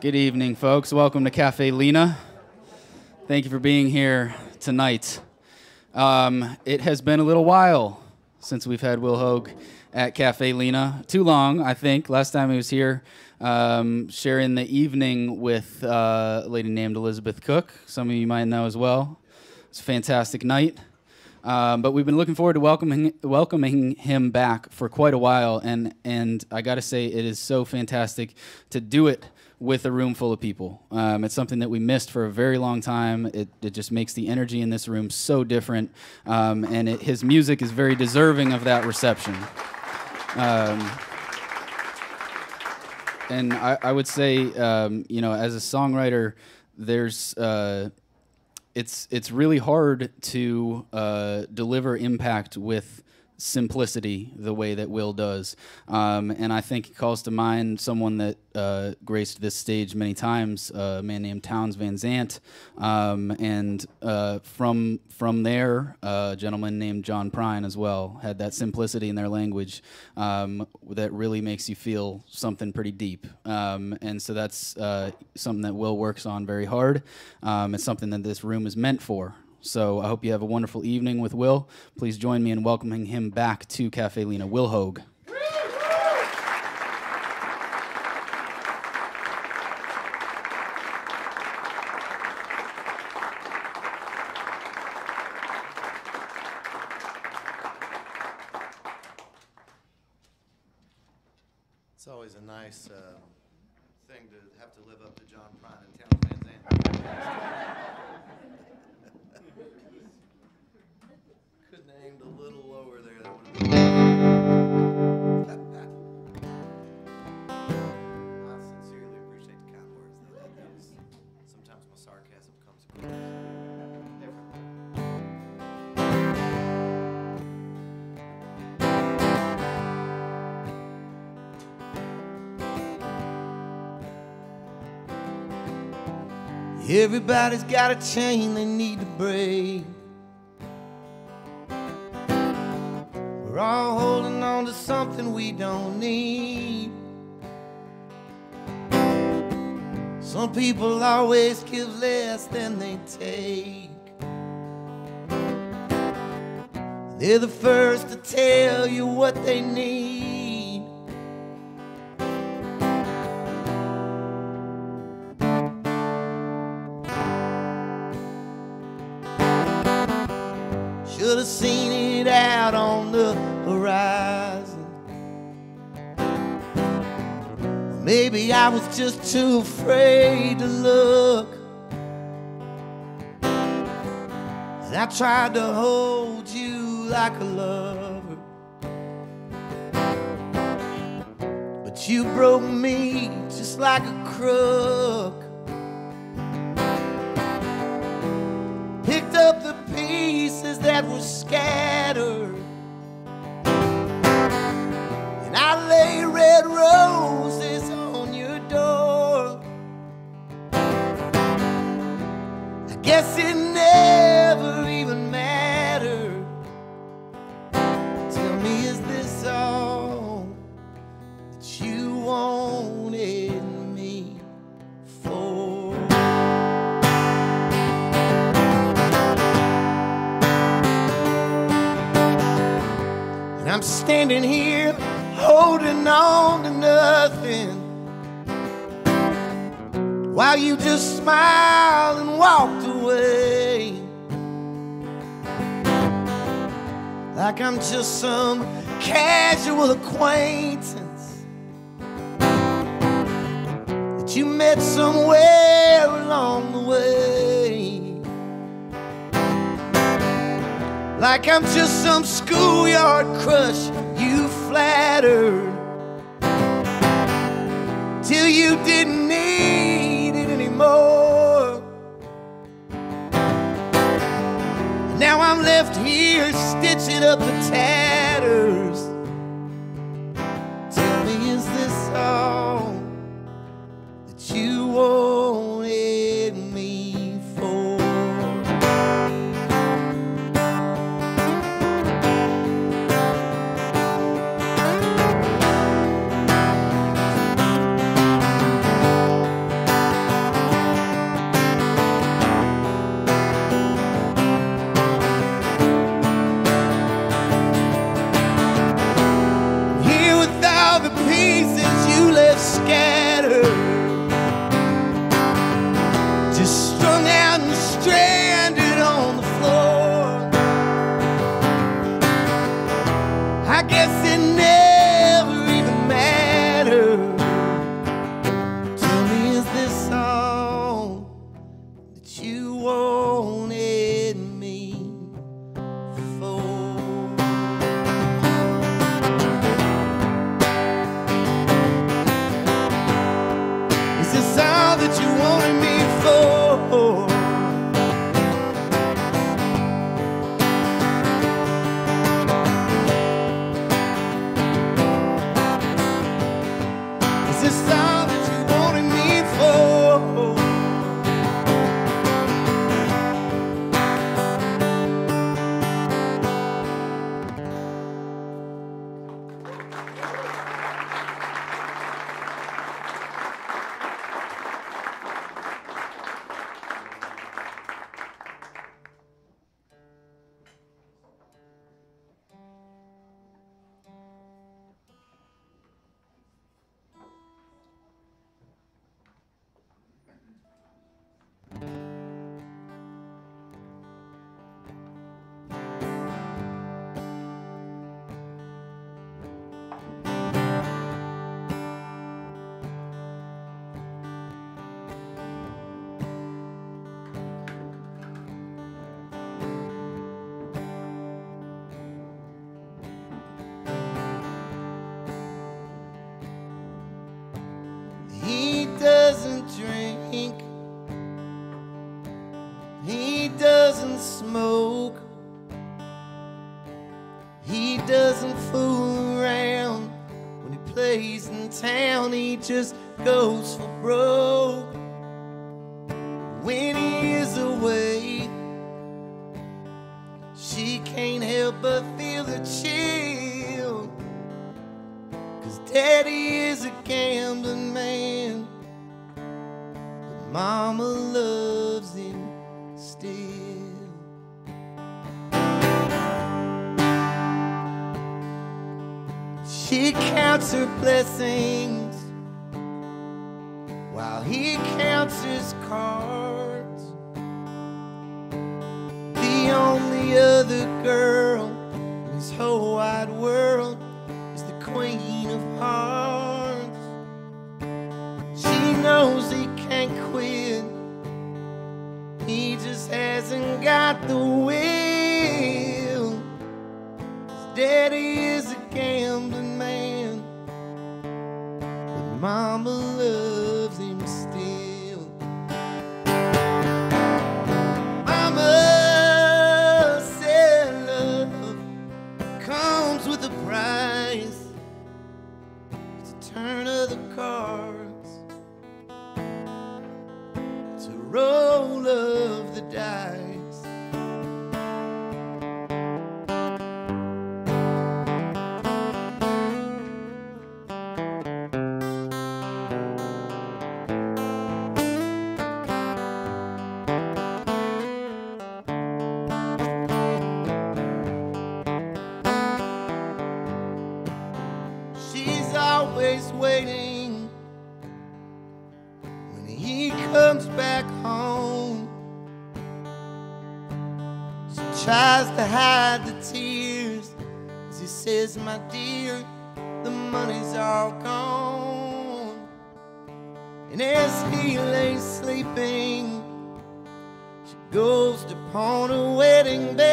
Good evening, folks. Welcome to Caffe Lena. Thank you for being here tonight. Um, it has been a little while since we've had Will Hoge at Caffe Lena. Too long, I think. Last time he was here, um, sharing the evening with uh, a lady named Elizabeth Cook. Some of you might know as well. It's a fantastic night. Um, but we've been looking forward to welcoming welcoming him back for quite a while, and and I got to say it is so fantastic to do it with a room full of people. Um, it's something that we missed for a very long time. It, it just makes the energy in this room so different, um, and it, his music is very deserving of that reception. Um, and I, I, would say, um, you know, as a songwriter, there's uh, it's it's really hard to uh, deliver impact with simplicity the way that Will does. Um, and I think he calls to mind someone that uh, graced this stage many times, uh, a man named Townes Van Zandt. Um, and uh, from, from there, a gentleman named John Prine as well had that simplicity in their language um, that really makes you feel something pretty deep. Um, and so that's uh, something that Will works on very hard. Um, it's something that this room is meant for. So I hope you have a wonderful evening with Will. Please join me in welcoming him back to Caffe Lena. Will Hoge. It's always a nice uh, Everybody's got a chain they need to break. We're all holding on to something we don't need. Some people always give less than they take. They're the first to tell you what they need. Was just too afraid to look. And I tried to hold you like a lover. But you broke me just like a crook. picked up the pieces that were scattered. And I lay red roses I'm standing here holding on to nothing while you just smiled and walked away. Like I'm just some casual acquaintance that you met somewhere along the way. Like I'm just some schoolyard crush you flattered till you didn't need it anymore. Now I'm left here stitching up the tatters. Doesn't fool around. When he plays in town, he just goes for broke. When he is away, she can't help but feel the chill. Cause daddy is a gambling man. But mama loves him still. She counts her blessings while he counts his cards. The only other girl in his whole wide world is the queen of hearts. She knows he can't quit. He just hasn't got the will. His mama loves him still. Comes back home. She tries to hide the tears as he says, My dear, the money's all gone. And as he lays sleeping, she goes to pawn a wedding band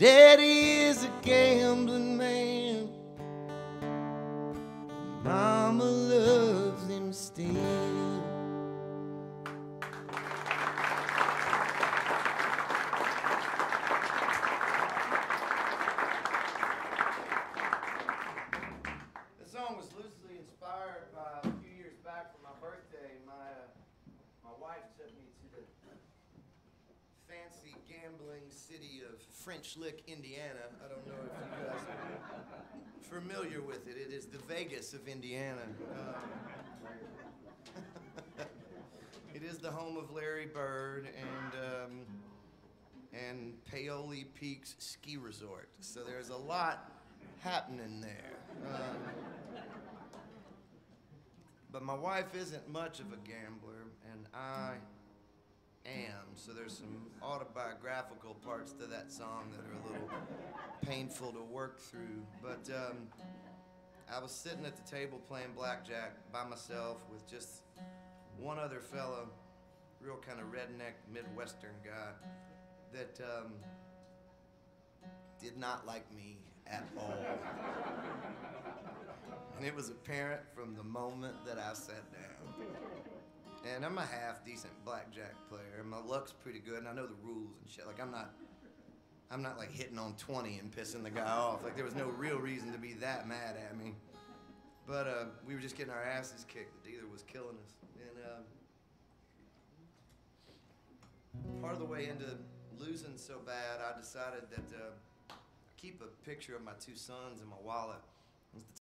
daddy is a gambling man. Mama loves him still. The song was loosely inspired by a few years back for my birthday. My uh, my wife took me to the fancy gambling city of French Lick, Indiana. I don't know if you guys are familiar with it. It is the Vegas of Indiana. Um, the home of Larry Bird and um, and Paoli Peaks Ski Resort. So there's a lot happening there. Um, but my wife isn't much of a gambler, and I am. So there's some autobiographical parts to that song that are a little painful to work through. But um, I was sitting at the table playing blackjack by myself with just one other fellow, real kind of redneck Midwestern guy, that um, did not like me at all. And it was apparent from the moment that I sat down. And I'm a half decent blackjack player. My luck's pretty good, and I know the rules and shit. Like I'm not, I'm not like hitting on 20 and pissing the guy off. Like there was no real reason to be that mad at me. But uh, we were just getting our asses kicked. The dealer was killing us, and uh, part of the way into losing so bad, I decided that uh, I keep a picture of my two sons in my wallet.